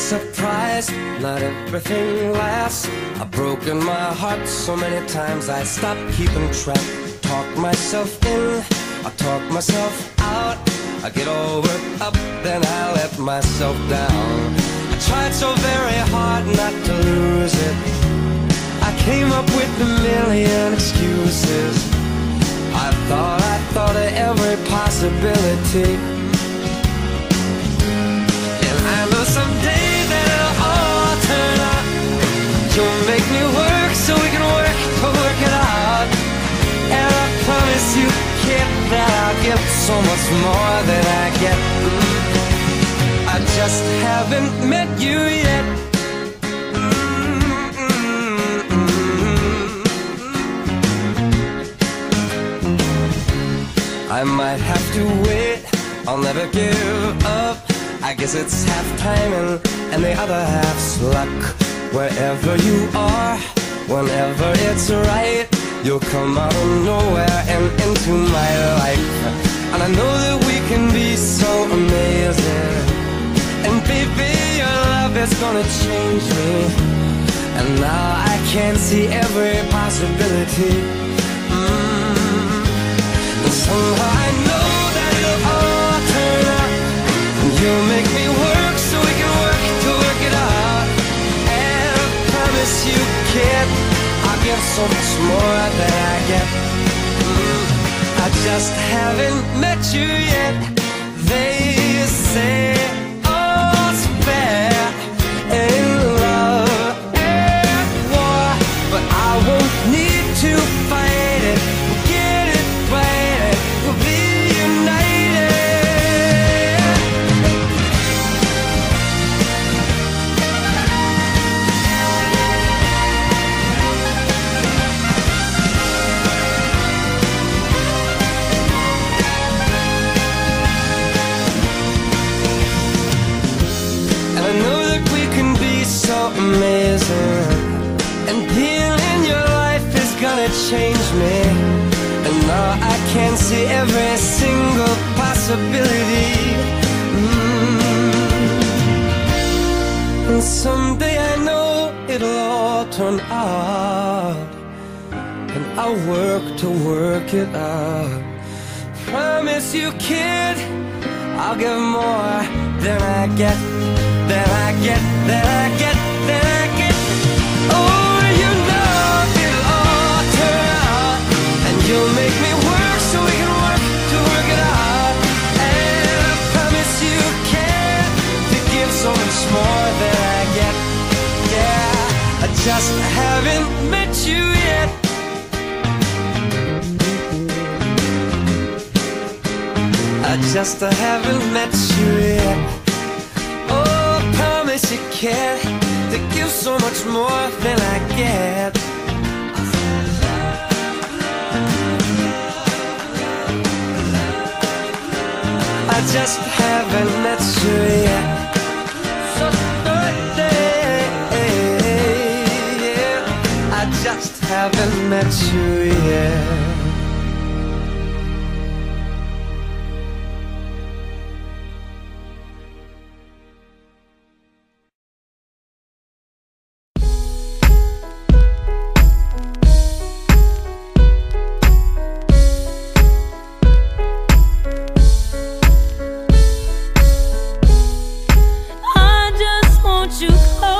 Surprised, not everything lasts. I've broken my heart so many times I stopped keeping track. Talk myself in, I talk myself out. I get all worked up, then I let myself down. I tried so very hard not to lose it. I came up with a million excuses. I thought, I thought of every possibility. You'll make me work so we can work to work it out. And I promise you, kid, that I'll give so much more than I get. I just haven't met you yet. I might have to wait, I'll never give up. I guess it's half timing and the other half's luck. Wherever you are, whenever it's right, you'll come out of nowhere and into my life. And I know that we can be so amazing. And baby, your love is gonna change me. And now I can see every possibility. Mm. And somehow I know that it'll all turn out. And you'll make me promise you, kid, I'll give so much more than I get. Mm. I just haven't met you yet. They say possibility. Mm. And someday I know it'll all turn out. And I'll work to work it out. Promise you, kid, I'll give more than I get, than I get, than I get, just haven't met you yet. I just haven't met you yet. Oh, I promise you care to give so much more than I get. I just haven't met you yet. Haven't met you yet. I just want you close,